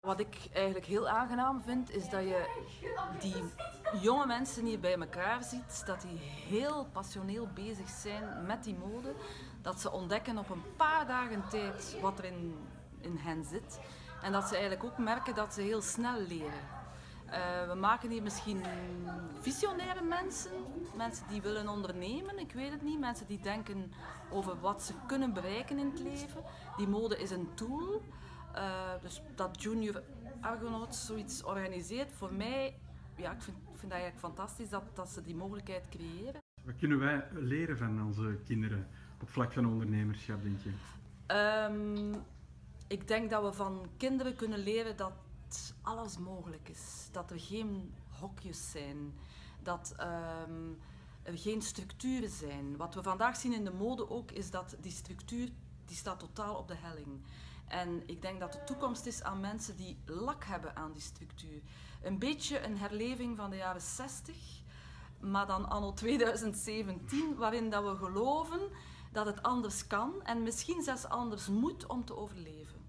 Wat ik eigenlijk heel aangenaam vind, is dat je die jonge mensen hier bij elkaar ziet, dat die heel passioneel bezig zijn met die mode. Dat ze ontdekken op een paar dagen tijd wat er in, in hen zit. En dat ze eigenlijk ook merken dat ze heel snel leren. Uh, we maken hier misschien visionaire mensen, mensen die willen ondernemen, ik weet het niet. Mensen die denken over wat ze kunnen bereiken in het leven. Die mode is een tool. Uh, dus dat Junior Argonauts zoiets organiseert, voor mij, ja, ik vind, vind dat eigenlijk fantastisch dat, dat ze die mogelijkheid creëren. Wat kunnen wij leren van onze kinderen op vlak van ondernemerschap, denk je? Um, ik denk dat we van kinderen kunnen leren dat alles mogelijk is. Dat er geen hokjes zijn. Dat um, er geen structuren zijn. Wat we vandaag zien in de mode ook, is dat die structuur die staat totaal op de helling. En ik denk dat de toekomst is aan mensen die lak hebben aan die structuur. Een beetje een herleving van de jaren 60, maar dan anno 2017, waarin dat we geloven dat het anders kan en misschien zelfs anders moet om te overleven.